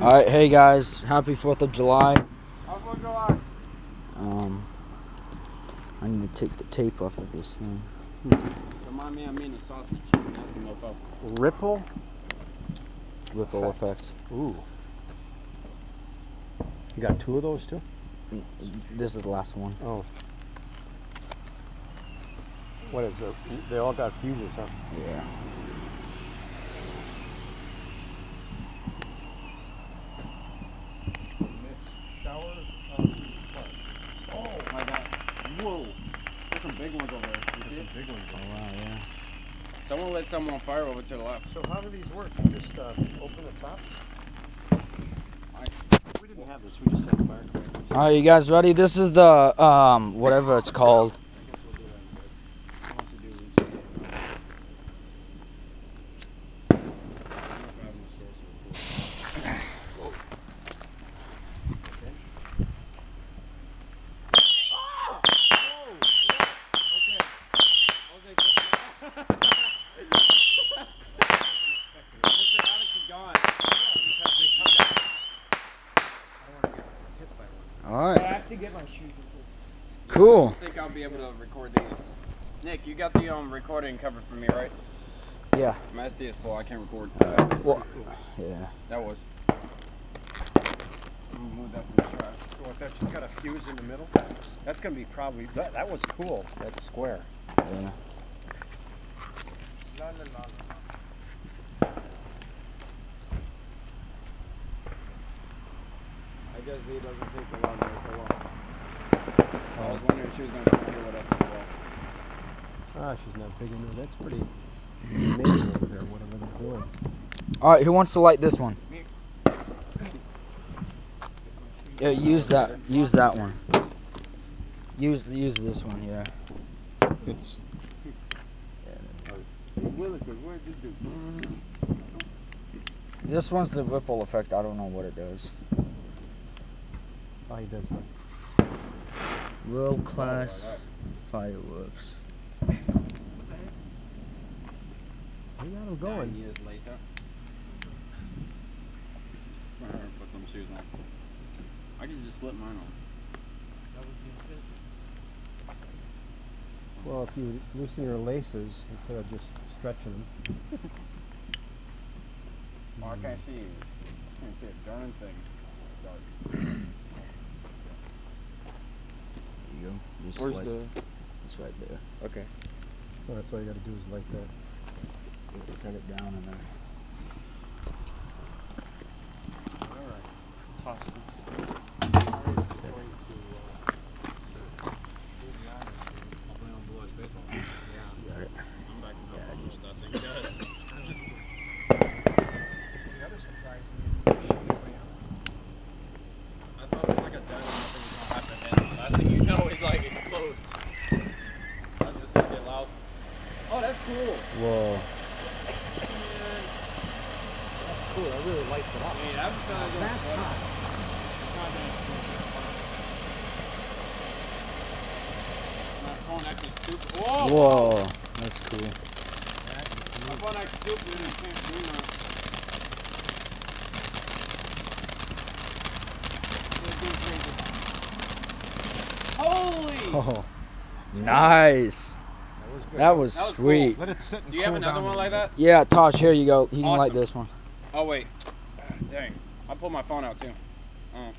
All right, hey guys, happy Fourth of July. How's one go? Um, I need to take the tape off of this thing. Remind me, I mean a sausage. That's. Ripple. Ripple Effect. effect. Ooh. You got two of those too? This is the last one. Oh. What is it? They all got fuses, huh? Yeah. Shower. Oh my god. Whoa. There's some big ones over there. You see it? Big ones. Oh wow, yeah. Someone lit some on fire over to the left. So how do these work? You just uh, open the tops? We didn't have this. We just had firecrackers. All right, you guys ready? This is the um whatever it's called. All I right. have to get my shoes. Cool. I think I'll be able to record these. Nick, you got the um recording covered for me, right? Yeah. My SD is full. I can't record. Well, yeah. That was. Move that from the trash. So what, that's just got a fuse in the middle? That's gonna be probably, that, that was cool, that square. Yeah. La, la, la, la. I guess he doesn't take the long way so long. I was wondering if she was gonna come here with us as well. Ah, she's not big enough. That's pretty amazing over there, whatever they're doing. All right, who wants to light this one? Yeah, use that. Use that one. Use use this one. Yeah. It's, This one's the ripple effect. I don't know what it does. oh, he does that. Oh, World class fireworks. He got him going. Nine years later. For her to put them shoes on. I could just slip mine on. Well, if you loosen your laces instead of just stretching them. Oh, I can't see. I can't see a darn thing. Dark. There you go. Just Where's light- the? It's right there. Okay. Well, that's all you gotta do is like that. Set it down and then. Alright. Toss Got it. I'm back Yeah, how much just- that thing does. The other surprise me is the shoe I thought it was like a dynamite thing was gonna happen and last thing you know it like explodes. I'm just gonna get loud. Oh that's cool. Whoa. That's cool. That really lights it up. Mean, I'm That's hot. Whoa! Whoa. That's cool. Stupid. Holy! Oh. Nice. That was good. That was That was cool. sweet. Let it sit and Do you have another one like that? Yeah, Tosh, here you go. You can light Awesome. this one. Oh wait. Ah, Dang. I pulled my phone out too. Oh.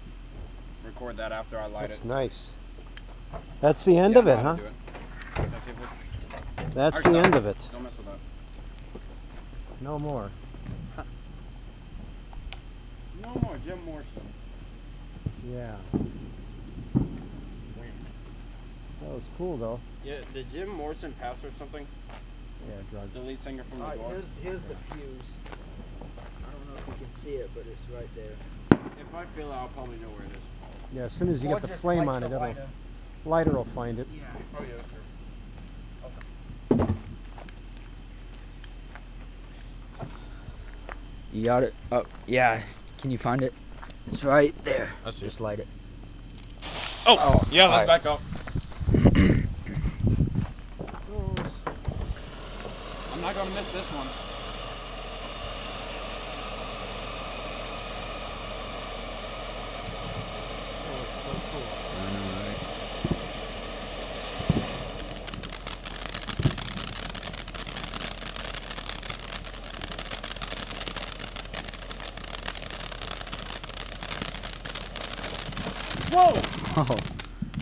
Record that after I bit. light That's it. nice. That's the end Yeah, of it, huh? it. Let's see if it's- That's Actually, the no. end of it. Don't mess with that. No more. No more Jim Morrison. Yeah. That was cool though. Yeah, did Jim Morrison pass or something? Yeah, drugs. The lead singer from the right, Door. here's here's the fuse. I don't know if you can see it, but it's right there. If I feel it, I'll probably know where it is. Yeah, as soon as you Or get the flame on the it, it'll, lighter. lighter will find it. Yeah. Oh yeah, sure. You got it? Oh, yeah. Can you find it? It's right there. I see. Just light it. Oh, Oh, yeah, let's alright. back up. I'm not going to miss this one. That so cool. Whoa! Oh.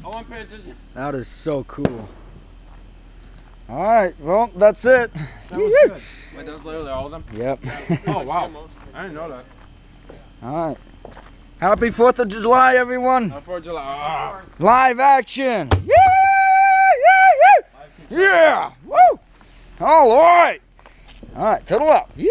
I want pictures. That is so cool. All right, well, that's it. That was good. Wait, that's literally all of them? Yep. Oh, wow. I didn't know that. All right. Happy 4th of July, everyone. Uh, 4th of July. Ah. Live action. Yeah, yeah, yeah. Yeah. Woo. All right. All right, turtle up. Yeah.